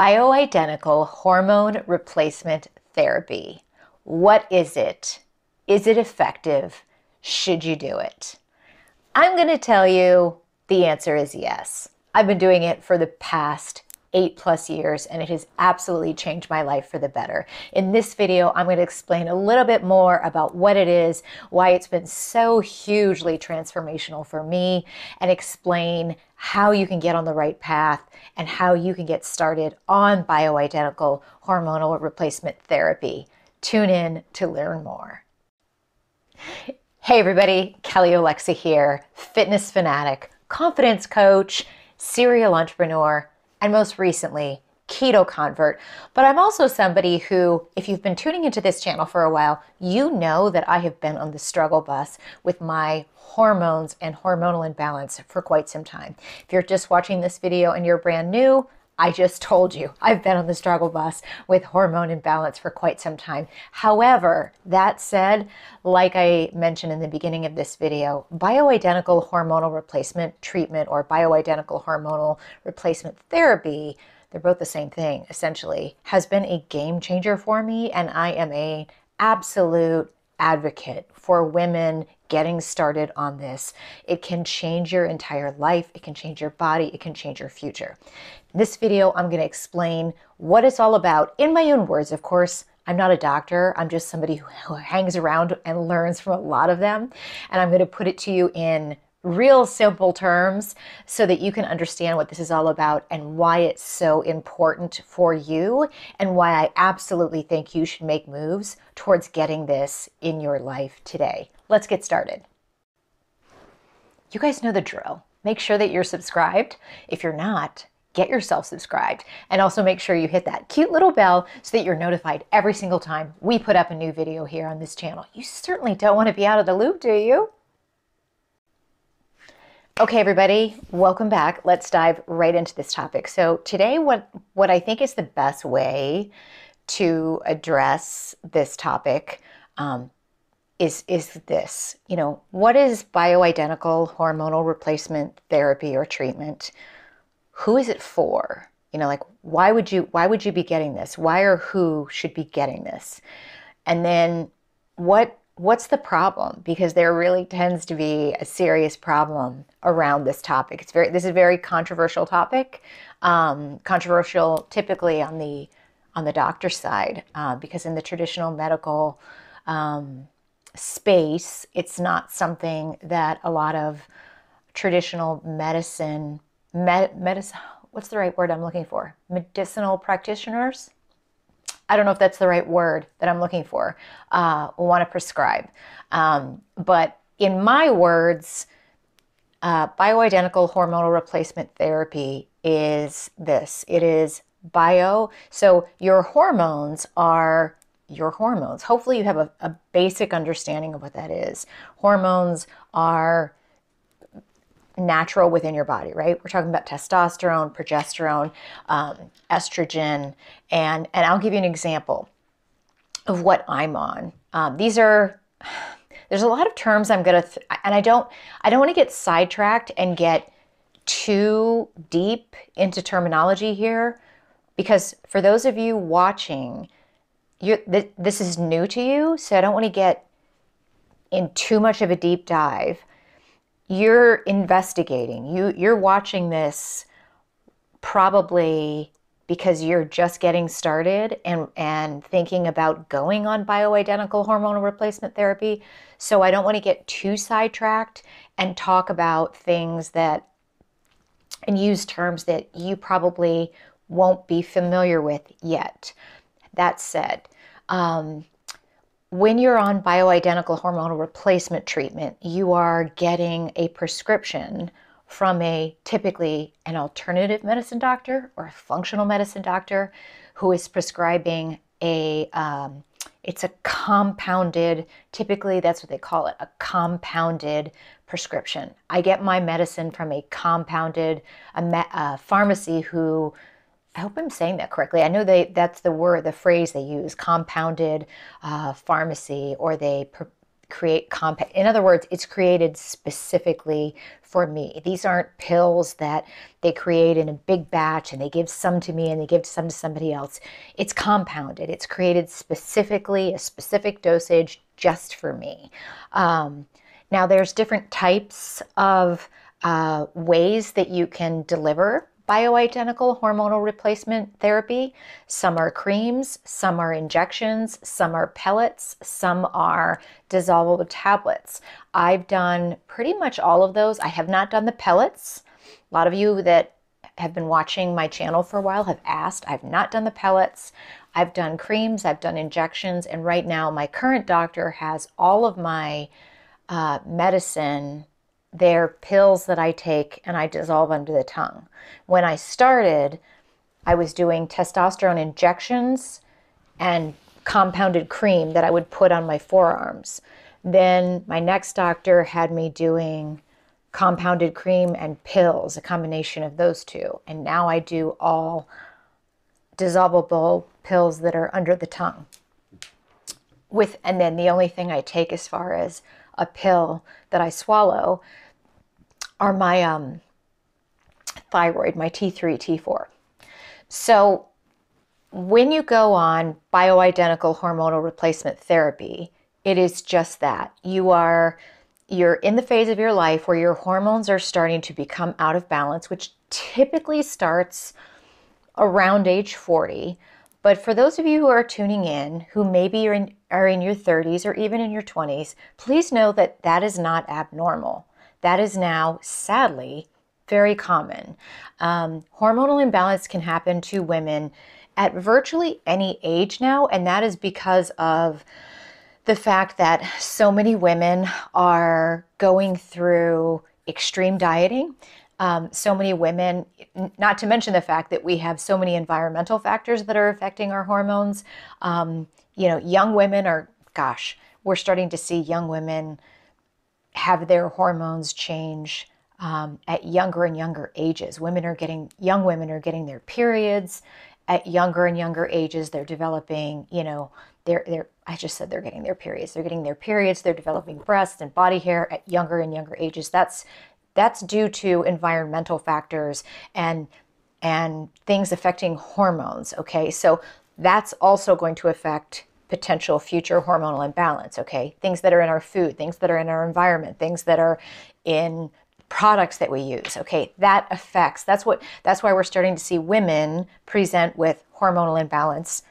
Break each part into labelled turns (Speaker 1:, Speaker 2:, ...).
Speaker 1: Bioidentical hormone replacement therapy. What is it? Is it effective? Should you do it? I'm going to tell you the answer is yes. I've been doing it for the past eight plus years and it has absolutely changed my life for the better. In this video, I'm going to explain a little bit more about what it is, why it's been so hugely transformational for me, and explain how you can get on the right path and how you can get started on bioidentical hormonal replacement therapy. Tune in to learn more. Hey everybody, Kelly Olexa here, fitness fanatic, confidence coach, serial entrepreneur, and most recently, keto convert. But I'm also somebody who, if you've been tuning into this channel for a while, you know that I have been on the struggle bus with my hormones and hormonal imbalance for quite some time. If you're just watching this video and you're brand new, I just told you I've been on the struggle bus with hormone imbalance for quite some time. However, that said, like I mentioned in the beginning of this video, bioidentical hormonal replacement treatment or bioidentical hormonal replacement therapy, they're both the same thing essentially, has been a game changer for me and I am a absolute advocate for women getting started on this. It can change your entire life, it can change your body, it can change your future. In this video, I'm going to explain what it's all about in my own words, of course. I'm not a doctor. I'm just somebody who hangs around and learns from a lot of them. And I'm going to put it to you in real simple terms so that you can understand what this is all about and why it's so important for you and why I absolutely think you should make moves towards getting this in your life today. Let's get started. You guys know the drill. Make sure that you're subscribed. If you're not, get yourself subscribed and also make sure you hit that cute little bell so that you're notified every single time we put up a new video here on this channel. You certainly don't want to be out of the loop, do you? Okay, everybody, welcome back. Let's dive right into this topic. So today, what, what I think is the best way to address this topic um, is, is this. You know, what is bioidentical hormonal replacement therapy or treatment? Who is it for? You know, like why would you why would you be getting this? Why or who should be getting this? And then what what's the problem? Because there really tends to be a serious problem around this topic. It's very this is a very controversial topic, um, controversial typically on the on the doctor side uh, because in the traditional medical um, space, it's not something that a lot of traditional medicine med, medicine what's the right word I'm looking for medicinal practitioners I don't know if that's the right word that I'm looking for, uh, want to prescribe. Um, but in my words, uh, bioidentical hormonal replacement therapy is this it is bio, so your hormones are your hormones. Hopefully, you have a, a basic understanding of what that is. Hormones are natural within your body, right? We're talking about testosterone, progesterone, um, estrogen, and and I'll give you an example of what I'm on. Um, these are there's a lot of terms I'm gonna th- and I don't I don't want to get sidetracked and get too deep into terminology here because for those of you watching, you th- this is new to you, so I don't want to get in too much of a deep dive you're investigating. You you're watching this probably because you're just getting started and and thinking about going on bioidentical hormonal replacement therapy. So I don't want to get too sidetracked and talk about things that and use terms that you probably won't be familiar with yet. That said, um, when you're on bioidentical hormonal replacement treatment, you are getting a prescription from a typically an alternative medicine doctor or a functional medicine doctor who is prescribing a um, it's a compounded typically that's what they call it a compounded prescription. I get my medicine from a compounded a, a pharmacy who I hope I'm saying that correctly. I know they that's the word, the phrase they use, compounded uh, pharmacy, or they create compound. In other words, it's created specifically for me. These aren't pills that they create in a big batch and they give some to me and they give some to somebody else. It's compounded. It's created specifically a specific dosage just for me. Um, now, there's different types of uh, ways that you can deliver bioidentical hormonal replacement therapy. Some are creams, some are injections, some are pellets, some are dissolvable tablets. I've done pretty much all of those. I have not done the pellets. A lot of you that have been watching my channel for a while have asked. I've not done the pellets. I've done creams, I've done injections, and right now my current doctor has all of my uh, medicine they're pills that I take and I dissolve under the tongue. When I started, I was doing testosterone injections and compounded cream that I would put on my forearms. Then my next doctor had me doing compounded cream and pills, a combination of those two. And now I do all dissolvable pills that are under the tongue. With and then the only thing I take as far as a pill that I swallow are my um, thyroid, my T3, T4. So when you go on bioidentical hormonal replacement therapy, it is just that. You are you're in the phase of your life where your hormones are starting to become out of balance, which typically starts around age 40. But for those of you who are tuning in, who maybe are in, are in your 30s or even in your 20s, please know that that is not abnormal. That is now, sadly, very common. Um, hormonal imbalance can happen to women at virtually any age now, and that is because of the fact that so many women are going through extreme dieting. Um, so many women, not to mention the fact that we have so many environmental factors that are affecting our hormones. Um, you know, young women are, gosh, we're starting to see young women have their hormones change um, at younger and younger ages. Women are getting, young women are getting their periods at younger and younger ages. They're developing, you know, they're, they're, I just said they're getting their periods. They're getting their periods. They're developing breasts and body hair at younger and younger ages. That's, that's due to environmental factors and, and things affecting hormones. Okay. So that's also going to affect potential future hormonal imbalance, okay? Things that are in our food, things that are in our environment, things that are in products that we use, okay? That affects, that's what, that's why we're starting to see women present with hormonal imbalance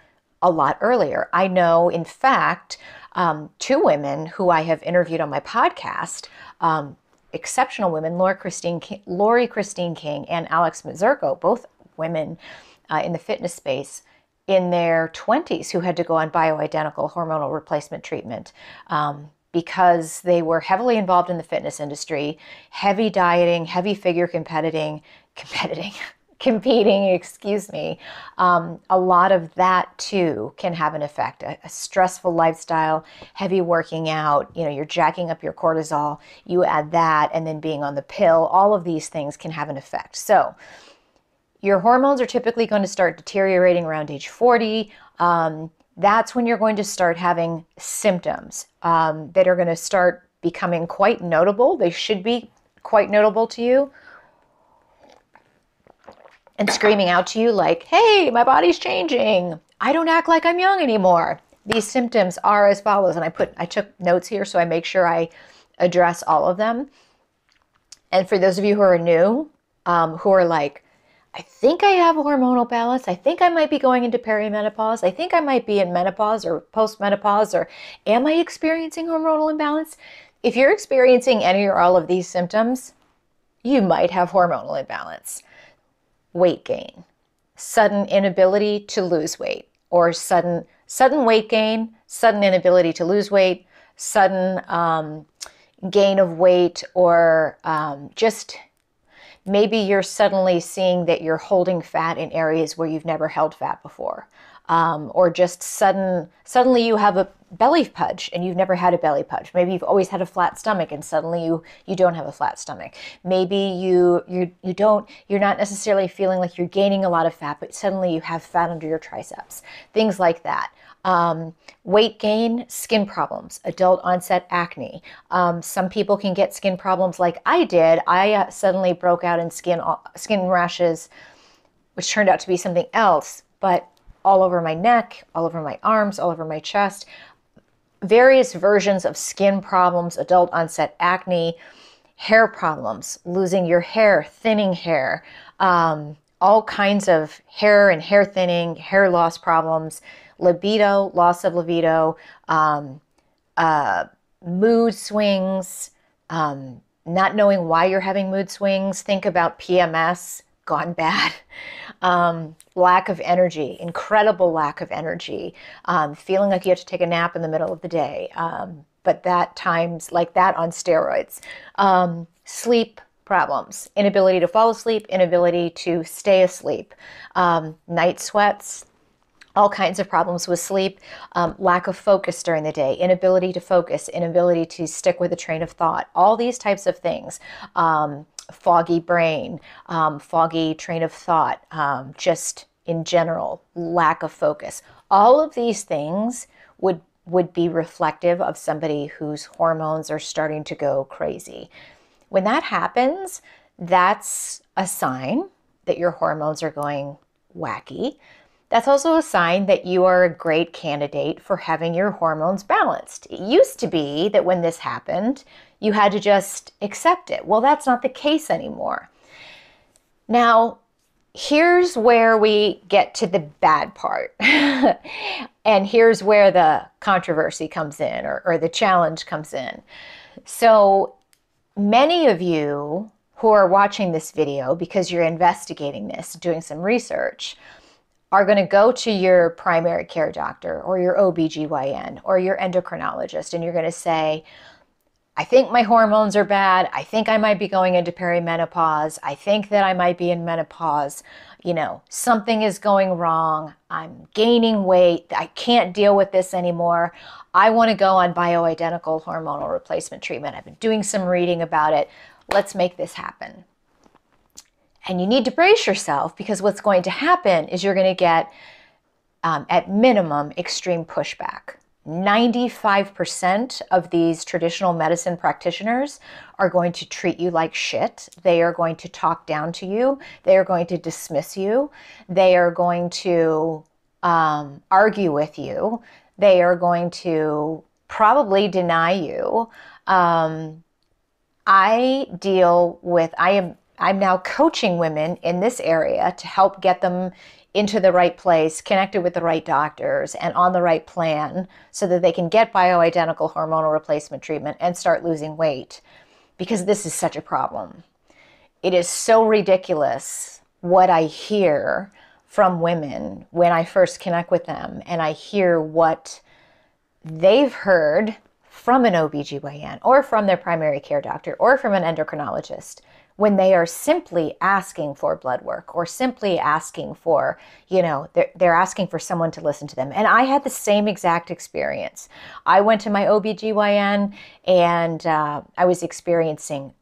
Speaker 1: a lot earlier. I know, in fact, um, two women who I have interviewed on my podcast, um, exceptional women, Laura Christine King, Laurie Christine King and Alex Mazzurco, both women uh, in the fitness space, in their 20s who had to go on bioidentical hormonal replacement treatment um, because they were heavily involved in the fitness industry, heavy dieting, heavy figure competing, competing, competing, excuse me. Um, a lot of that too can have an effect. A, a stressful lifestyle, heavy working out, you know, you're jacking up your cortisol, you add that, and then being on the pill, all of these things can have an effect. So, your hormones are typically going to start deteriorating around age 40. Um, that's when you're going to start having symptoms um, that are going to start becoming quite notable. They should be quite notable to you. And screaming out to you, like, hey, my body's changing. I don't act like I'm young anymore. These symptoms are as follows. And I put, I took notes here so I make sure I address all of them. And for those of you who are new, um, who are like, I think I have hormonal balance. I think I might be going into perimenopause. I think I might be in menopause or postmenopause, or am I experiencing hormonal imbalance? If you're experiencing any or all of these symptoms, you might have hormonal imbalance. Weight gain, sudden inability to lose weight, or sudden sudden weight gain, sudden inability to lose weight, sudden um, gain of weight, or um, just maybe you're suddenly seeing that you're holding fat in areas where you've never held fat before. Um, or just sudden suddenly you have a belly pudge and you've never had a belly pudge. Maybe you've always had a flat stomach and suddenly you you don't have a flat stomach. Maybe you you you don't you're not necessarily feeling like you're gaining a lot of fat, but suddenly you have fat under your triceps. Things like that. Um, weight gain, skin problems, adult onset acne. Um, some people can get skin problems like I did. I uh, suddenly broke out in skin uh, skin rashes, which turned out to be something else, but all over my neck, all over my arms, all over my chest. Various versions of skin problems, adult onset acne, hair problems, losing your hair, thinning hair, um, all kinds of hair and hair thinning, hair loss problems, libido, loss of libido, um, uh, mood swings, um, not knowing why you're having mood swings. Think about PMS gone bad. Um, lack of energy, incredible lack of energy, um, feeling like you have to take a nap in the middle of the day, um, but that times like that on steroids. Um, sleep problems, inability to fall asleep, inability to stay asleep, um, night sweats, all kinds of problems with sleep, um, lack of focus during the day, inability to focus, inability to stick with a train of thought, all these types of things. Um, foggy brain, um, foggy train of thought, um, just in general, lack of focus. All of these things would would be reflective of somebody whose hormones are starting to go crazy. When that happens, that's a sign that your hormones are going wacky. That's also a sign that you are a great candidate for having your hormones balanced. It used to be that when this happened, you had to just accept it. Well, that's not the case anymore. Now, here's where we get to the bad part. and here's where the controversy comes in or, or the challenge comes in. So, many of you who are watching this video because you're investigating this, doing some research, are going to go to your primary care doctor or your OBGYN or your endocrinologist and you're going to say, I think my hormones are bad. I think I might be going into perimenopause. I think that I might be in menopause. You know, something is going wrong. I'm gaining weight. I can't deal with this anymore. I want to go on bioidentical hormonal replacement treatment. I've been doing some reading about it. Let's make this happen. And you need to brace yourself because what's going to happen is you're going to get, um, at minimum, extreme pushback. 95% of these traditional medicine practitioners are going to treat you like shit. They are going to talk down to you. They are going to dismiss you. They are going to um, argue with you. They are going to probably deny you. Um, I deal with, I am I'm now coaching women in this area to help get them into the right place, connected with the right doctors, and on the right plan so that they can get bioidentical hormonal replacement treatment and start losing weight because this is such a problem. It is so ridiculous what I hear from women when I first connect with them and I hear what they've heard from an OBGYN or from their primary care doctor or from an endocrinologist when they are simply asking for blood work or simply asking for, you know, they're, they're asking for someone to listen to them. And I had the same exact experience. I went to my OBGYN and uh, I was experiencing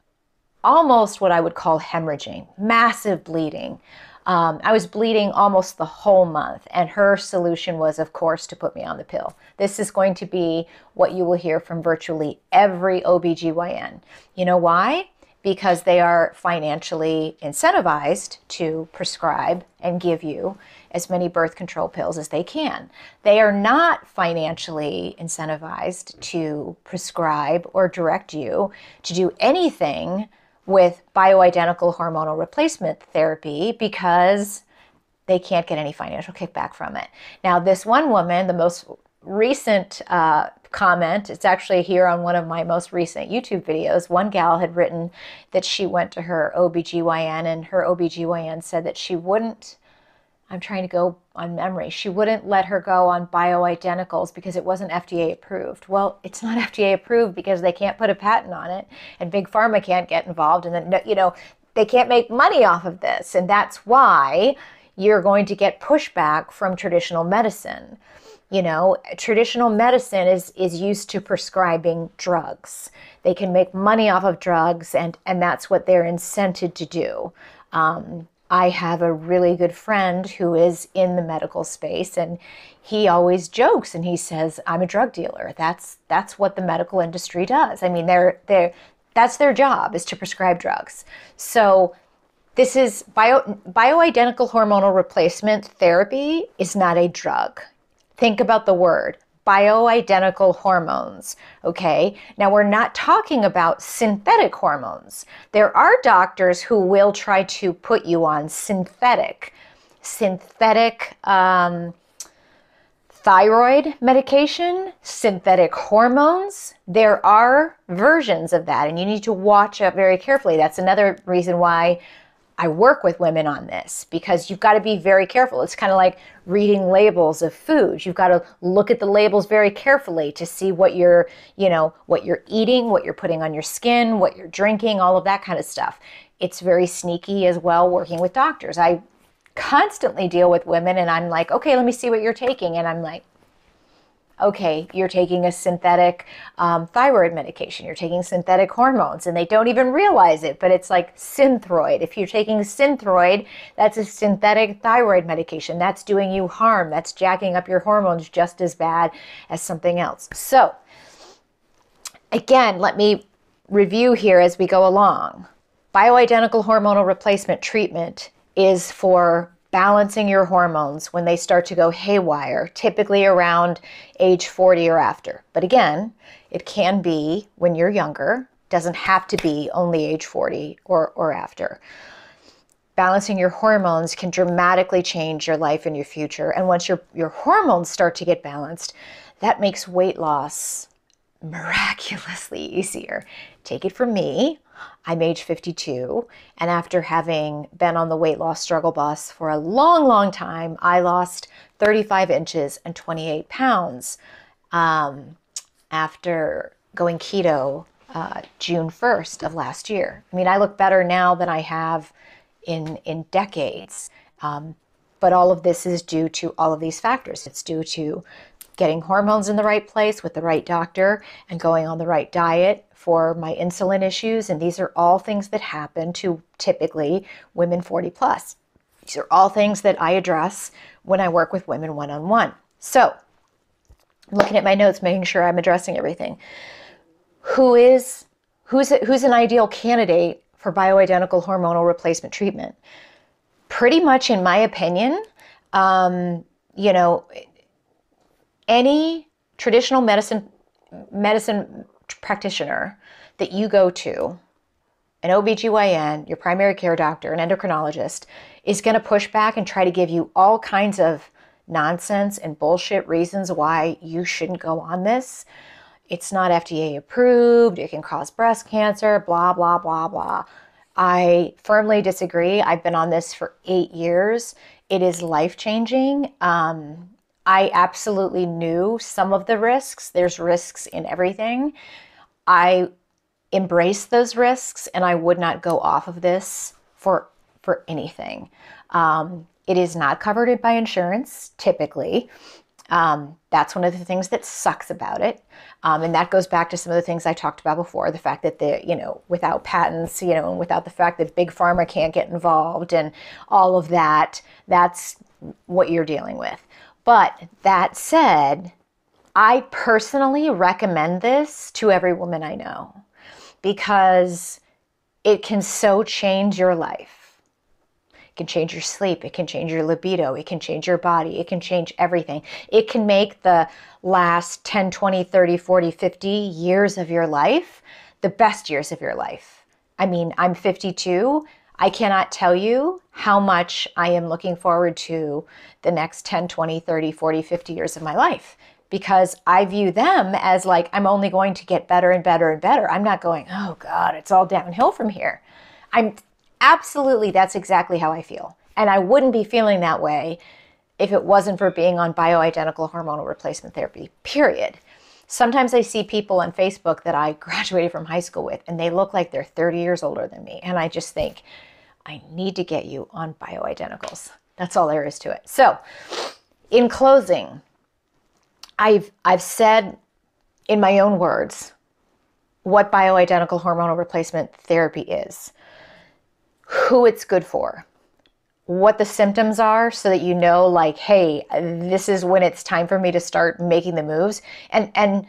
Speaker 1: almost what I would call hemorrhaging, massive bleeding. Um, I was bleeding almost the whole month, and her solution was, of course, to put me on the pill. This is going to be what you will hear from virtually every OBGYN. You know why? Because they are financially incentivized to prescribe and give you as many birth control pills as they can. They are not financially incentivized to prescribe or direct you to do anything with bioidentical hormonal replacement therapy because they can't get any financial kickback from it. Now, this one woman, the most recent uh, comment. It's actually here on one of my most recent YouTube videos. One gal had written that she went to her OBGYN and her OBGYN said that she wouldn't, I'm trying to go on memory, she wouldn't let her go on bioidenticals because it wasn't FDA approved. Well, it's not FDA approved because they can't put a patent on it and Big Pharma can't get involved and then, you know, they can't make money off of this. And that's why you're going to get pushback from traditional medicine. You know, traditional medicine is, is used to prescribing drugs. They can make money off of drugs, and, and that's what they're incented to do. Um, I have a really good friend who is in the medical space and he always jokes and he says, I'm a drug dealer. That's that's what the medical industry does. I mean, they're they're that's their job is to prescribe drugs. So this is bio, bioidentical hormonal replacement therapy is not a drug. Think about the word bioidentical hormones. Okay, now we're not talking about synthetic hormones. There are doctors who will try to put you on synthetic, synthetic um, thyroid medication, synthetic hormones. There are versions of that, and you need to watch out very carefully. That's another reason why I work with women on this because you've got to be very careful. It's kind of like reading labels of food. You've got to look at the labels very carefully to see what you're, you know, what you're eating, what you're putting on your skin, what you're drinking, all of that kind of stuff. It's very sneaky as well working with doctors. I constantly deal with women and I'm like, "Okay, let me see what you're taking." And I'm like, okay, you're taking a synthetic um, thyroid medication, you're taking synthetic hormones, and they don't even realize it, but it's like Synthroid. If you're taking Synthroid, that's a synthetic thyroid medication. That's doing you harm. That's jacking up your hormones just as bad as something else. So, again, let me review here as we go along. Bioidentical hormonal replacement treatment is for balancing your hormones when they start to go haywire, typically around age 40 or after. But again, it can be when you're younger, doesn't have to be only age 40 or, or after. Balancing your hormones can dramatically change your life and your future. And once your, your hormones start to get balanced, that makes weight loss miraculously easier. Take it from me. I'm age 52, and after having been on the weight loss struggle bus for a long, long time, I lost 35 inches and 28 pounds um, after going keto uh, June 1st of last year. I mean, I look better now than I have in in decades. Um, but all of this is due to all of these factors. It's due to getting hormones in the right place with the right doctor and going on the right diet for my insulin issues. And these are all things that happen to typically women 40 plus. These are all things that I address when I work with women one on one. So, looking at my notes, making sure I'm addressing everything. Who is who's who's an ideal candidate for bioidentical hormonal replacement treatment? Pretty much, in my opinion, um, you know, any traditional medicine medicine practitioner that you go to, an OBGYN, your primary care doctor, an endocrinologist, is going to push back and try to give you all kinds of nonsense and bullshit reasons why you shouldn't go on this. It's not FDA approved, it can cause breast cancer, blah, blah, blah, blah. I firmly disagree. I've been on this for eight years. It is life changing. Um, I absolutely knew some of the risks. There's risks in everything. I embraced those risks and I would not go off of this for for anything. Um, it is not covered by insurance typically. Um, that's one of the things that sucks about it. Um, and that goes back to some of the things I talked about before the fact that the, you know, without patents, you know, and without the fact that big pharma can't get involved and all of that, that's what you're dealing with. But that said, I personally recommend this to every woman I know because it can so change your life. It can change your sleep, it can change your libido, it can change your body, it can change everything. It can make the last 10, 20, 30, 40, 50 years of your life the best years of your life. I mean, I'm 52 I cannot tell you how much I am looking forward to the next 10, 20, 30, 40, 50 years of my life because I view them as like I'm only going to get better and better and better. I'm not going, oh God, it's all downhill from here. I'm absolutely, that's exactly how I feel. And I wouldn't be feeling that way if it wasn't for being on bioidentical hormonal replacement therapy, period. Sometimes I see people on Facebook that I graduated from high school with, and they look like they're 30 years older than me. And I just think, I need to get you on bioidenticals. That's all there is to it. So, in closing, I've I've said in my own words what bioidentical hormonal replacement therapy is, who it's good for, what the symptoms are so that you know like hey this is when it's time for me to start making the moves. And and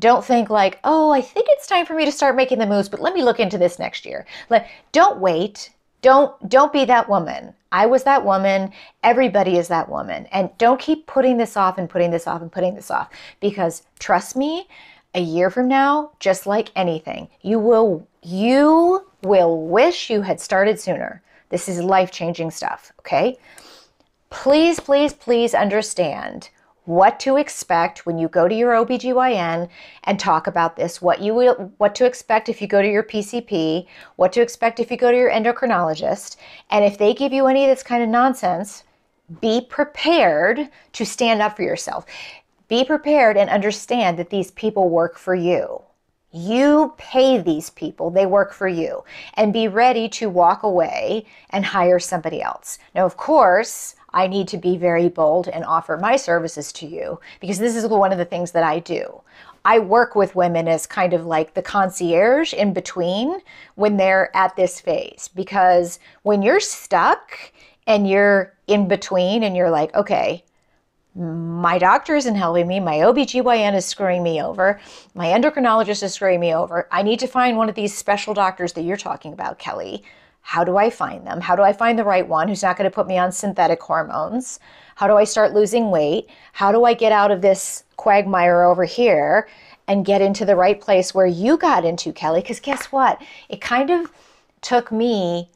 Speaker 1: don't think like oh i think it's time for me to start making the moves but let me look into this next year. Like don't wait. Don't don't be that woman. I was that woman. Everybody is that woman. And don't keep putting this off and putting this off and putting this off because trust me a year from now just like anything you will you will wish you had started sooner this is life changing stuff, okay? Please, please, please understand what to expect when you go to your OBGYN and talk about this, what you will what to expect if you go to your PCP, what to expect if you go to your endocrinologist, and if they give you any of this kind of nonsense, be prepared to stand up for yourself. Be prepared and understand that these people work for you. You pay these people, they work for you, and be ready to walk away and hire somebody else. Now, of course, I need to be very bold and offer my services to you because this is one of the things that I do. I work with women as kind of like the concierge in between when they're at this phase. Because when you're stuck and you're in between and you're like, okay, my doctor isn't helping me. My OBGYN is screwing me over. My endocrinologist is screwing me over. I need to find one of these special doctors that you're talking about, Kelly. How do I find them? How do I find the right one who's not going to put me on synthetic hormones? How do I start losing weight? How do I get out of this quagmire over here and get into the right place where you got into, Kelly? Because guess what? It kind of took me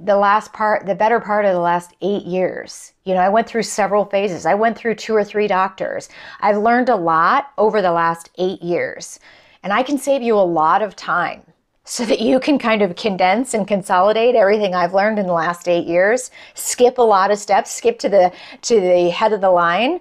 Speaker 1: the last part, the better part of the last eight years. You know, I went through several phases. I went through two or three doctors. I've learned a lot over the last eight years. And I can save you a lot of time so that you can kind of condense and consolidate everything I've learned in the last eight years, skip a lot of steps, skip to the to the head of the line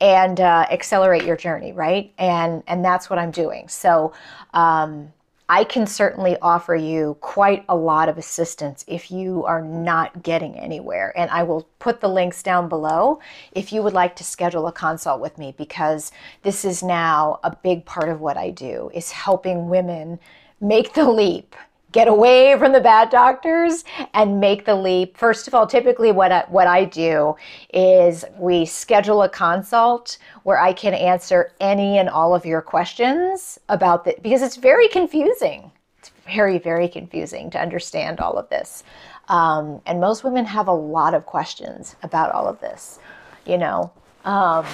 Speaker 1: and uh, accelerate your journey, right? And and that's what I'm doing. So um, I can certainly offer you quite a lot of assistance if you are not getting anywhere. And I will put the links down below if you would like to schedule a consult with me because this is now a big part of what I do is helping women make the leap get away from the bad doctors and make the leap. First of all, typically what I, what I do is we schedule a consult where I can answer any and all of your questions about the because it's very confusing. It's very very confusing to understand all of this. Um, and most women have a lot of questions about all of this, you know. Um,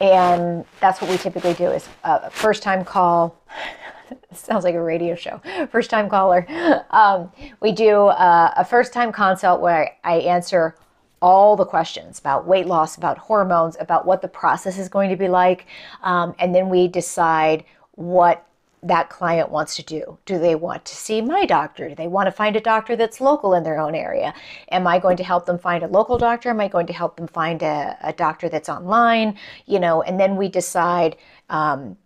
Speaker 1: and that's what we typically do is a first time call sounds like a radio show. First time caller. Um, we do uh, a first time consult where I answer all the questions about weight loss, about hormones, about what the process is going to be like. Um, and then we decide what that client wants to do. Do they want to see my doctor? Do they want to find a doctor that's local in their own area? Am I going to help them find a local doctor? Am I going to help them find a, a doctor that's online? You know, and then we decide um,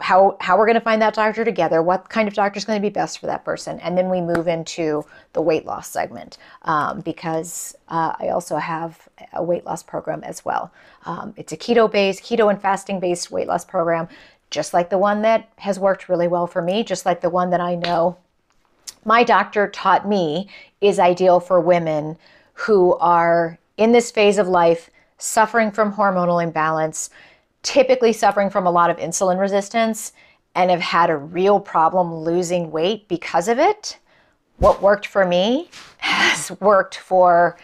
Speaker 1: how, how, we're going to find that doctor together, what kind of doctor is going to be best for that person, and then we move into the weight loss segment um, because uh, I also have a weight loss program as well. Um, it's a keto based, keto and fasting based weight loss program, just like the one that has worked really well for me, just like the one that I know my doctor taught me is ideal for women who are in this phase of life suffering from hormonal imbalance typically suffering from a lot of insulin resistance and have had a real problem losing weight because of it, what worked for me has worked for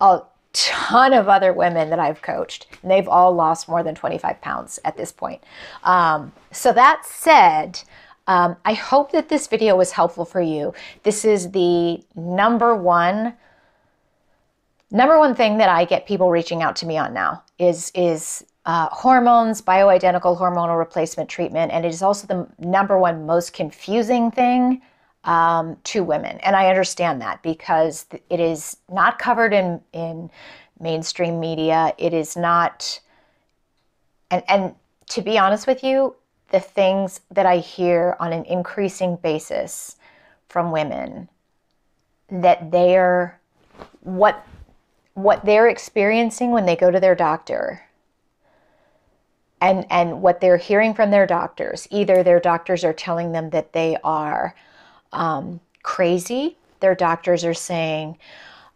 Speaker 1: a ton of other women that I've coached. And they've all lost more than 25 pounds at this point. Um, so, that said, um, I hope that this video was helpful for you. This is the number one number one thing that I get people reaching out to me on now is is uh, hormones, bioidentical hormonal replacement treatment, and it is also the number one most confusing thing um, to women. And I understand that because it is not covered in, in mainstream media. It is not, and, and to be honest with you, the things that I hear on an increasing basis from women that they're what what they're experiencing when they go to their doctor and and what they're hearing from their doctors either their doctors are telling them that they are um, crazy their doctors are saying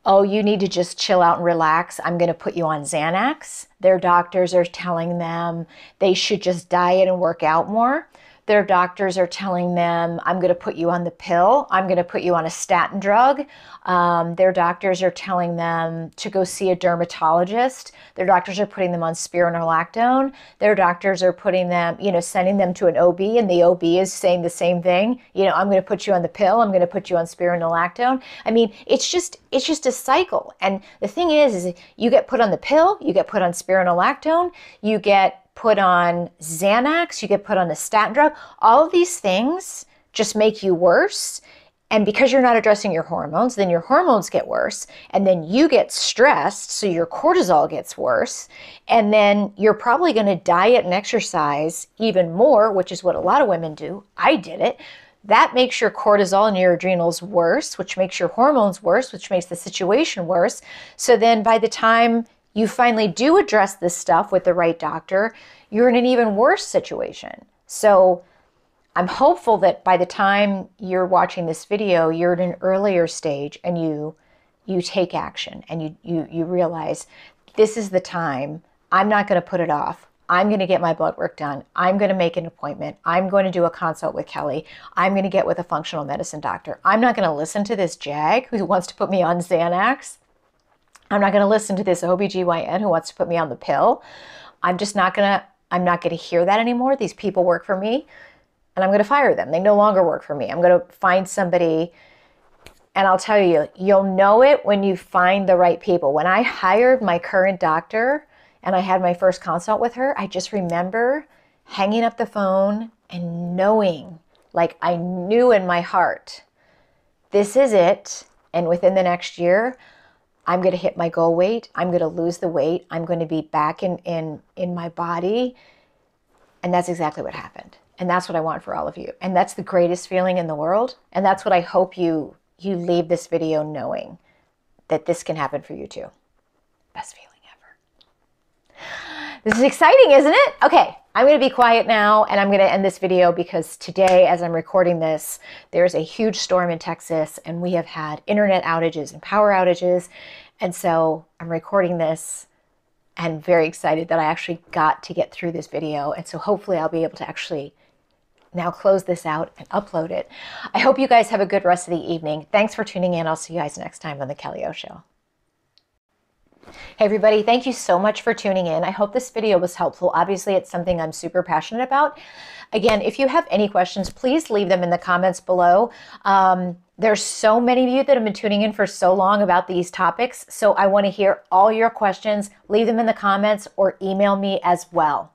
Speaker 1: oh you need to just chill out and relax. I'm going to put you on xanax. Their doctors are telling them they should just diet and work out more their doctors are telling them, I'm going to put you on the pill, I'm going to put you on a statin drug. Um, their doctors are telling them to go see a dermatologist. Their doctors are putting them on spironolactone. Their doctors are putting them, you know, sending them to an OB, and the OB is saying the same thing. You know, I'm going to put you on the pill, I'm going to put you on spironolactone. I mean, it's just it's just a cycle. And the thing is, is you get put on the pill, you get put on spironolactone, you get put on Xanax, you get put on a statin drug. All of these things just make you worse. And because you're not addressing your hormones, then your hormones get worse. And then you get stressed, so your cortisol gets worse. And then you're probably going to diet and exercise even more, which is what a lot of women do. I did it. That makes your cortisol and your adrenals worse, which makes your hormones worse, which makes the situation worse. So then by the time you finally do address this stuff with the right doctor, you're in an even worse situation. So I'm hopeful that by the time you're watching this video, you're at an earlier stage and you you take action and you you you realize this is the time. I'm not going to put it off. I'm going to get my blood work done. I'm going to make an appointment. I'm going to do a consult with Kelly. I'm going to get with a functional medicine doctor. I'm not going to listen to this jag who wants to put me on Xanax. I'm not going to listen to this OBGYN who wants to put me on the pill. I'm just not going to I'm not going to hear that anymore. These people work for me and I'm going to fire them. They no longer work for me. I'm going to find somebody and I'll tell you, you'll know it when you find the right people. When I hired my current doctor and I had my first consult with her, I just remember hanging up the phone and knowing, like I knew in my heart, this is it. And within the next year, I'm going to hit my goal weight. I'm going to lose the weight. I'm going to be back in, in, in my body. And that's exactly what happened. And that's what I want for all of you. And that's the greatest feeling in the world. And that's what I hope you you leave this video knowing that this can happen for you too. Best feeling ever. This is exciting, isn't it? Okay, I'm going to be quiet now and I'm going to end this video because today, as I'm recording this, there's a huge storm in Texas and we have had internet outages and power outages. And so I'm recording this and very excited that I actually got to get through this video. And so hopefully I'll be able to actually now close this out and upload it. I hope you guys have a good rest of the evening. Thanks for tuning in. I'll see you guys next time on The Kelly O Show. Hey everybody, thank you so much for tuning in. I hope this video was helpful. Obviously, it's something I'm super passionate about. Again, if you have any questions, please leave them in the comments below. Um, there's so many of you that have been tuning in for so long about these topics, so I want to hear all your questions. Leave them in the comments or email me as well.